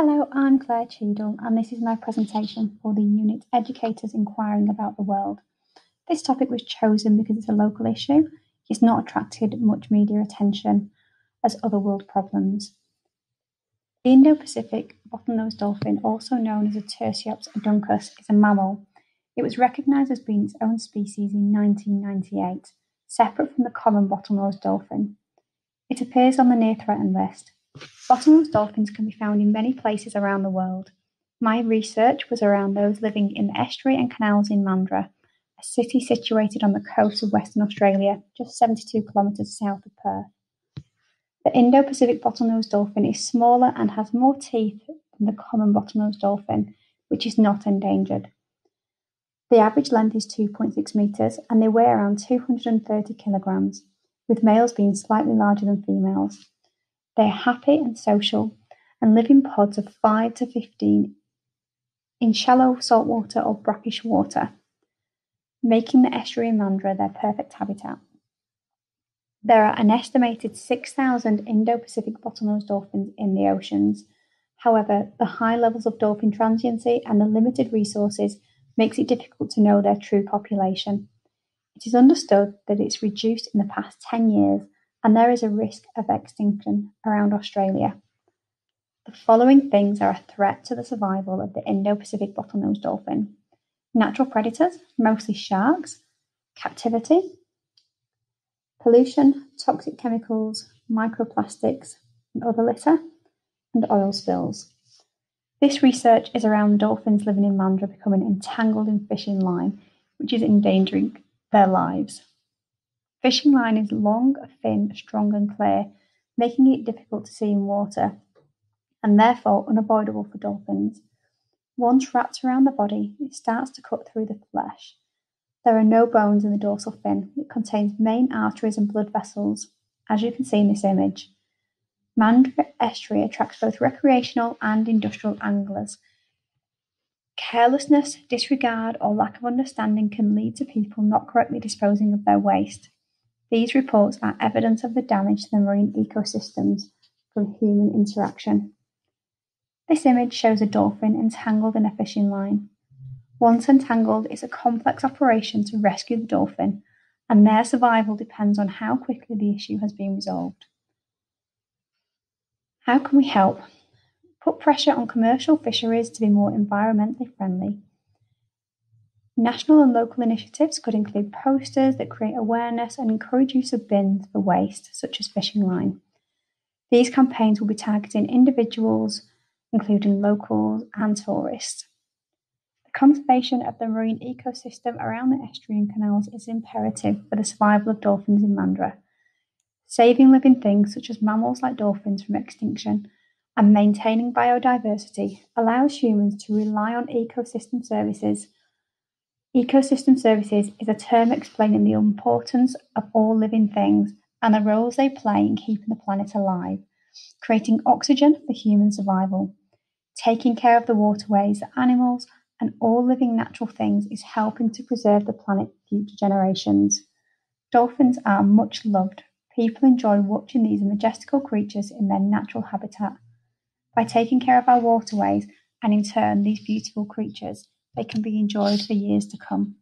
Hello, I'm Claire Cheadle, and this is my presentation for the unit Educators Inquiring About the World. This topic was chosen because it's a local issue. It's not attracted much media attention as other world problems. The Indo Pacific bottlenose dolphin, also known as a Tursiops aduncus, is a mammal. It was recognised as being its own species in 1998, separate from the common bottlenose dolphin. It appears on the near threatened list. Bottlenose dolphins can be found in many places around the world. My research was around those living in the estuary and canals in Mandurah, a city situated on the coast of Western Australia, just 72 kilometres south of Perth. The Indo-Pacific bottlenose dolphin is smaller and has more teeth than the common bottlenose dolphin, which is not endangered. The average length is 2.6 metres and they weigh around 230 kilograms, with males being slightly larger than females. They are happy and social and live in pods of five to fifteen in shallow saltwater or brackish water, making the estuary and Mandurah their perfect habitat. There are an estimated 6,000 Indo-Pacific bottlenose dolphins in the oceans. However, the high levels of dolphin transiency and the limited resources makes it difficult to know their true population. It is understood that it's reduced in the past 10 years and there is a risk of extinction around Australia. The following things are a threat to the survival of the Indo-Pacific bottlenose dolphin. Natural predators, mostly sharks, captivity, pollution, toxic chemicals, microplastics and other litter, and oil spills. This research is around dolphins living in Mandurah becoming entangled in fishing line, which is endangering their lives. Fishing line is long, thin, strong and clear, making it difficult to see in water, and therefore unavoidable for dolphins. Once wrapped around the body, it starts to cut through the flesh. There are no bones in the dorsal fin. It contains main arteries and blood vessels, as you can see in this image. Mandurah estuary attracts both recreational and industrial anglers. Carelessness, disregard, or lack of understanding can lead to people not correctly disposing of their waste. These reports are evidence of the damage to the marine ecosystems from human interaction. This image shows a dolphin entangled in a fishing line. Once entangled, it's a complex operation to rescue the dolphin, and their survival depends on how quickly the issue has been resolved. How can we help? Put pressure on commercial fisheries to be more environmentally friendly National and local initiatives could include posters that create awareness and encourage use of bins for waste, such as fishing line. These campaigns will be targeting individuals, including locals and tourists. The conservation of the marine ecosystem around the estuary and canals is imperative for the survival of dolphins in Mandurah. Saving living things such as mammals like dolphins from extinction and maintaining biodiversity allows humans to rely on ecosystem services Ecosystem services is a term explaining the importance of all living things and the roles they play in keeping the planet alive, creating oxygen for human survival. Taking care of the waterways, animals, and all living natural things is helping to preserve the planet for future generations. Dolphins are much loved. People enjoy watching these majestical creatures in their natural habitat. By taking care of our waterways and in turn these beautiful creatures, they can be enjoyed for years to come.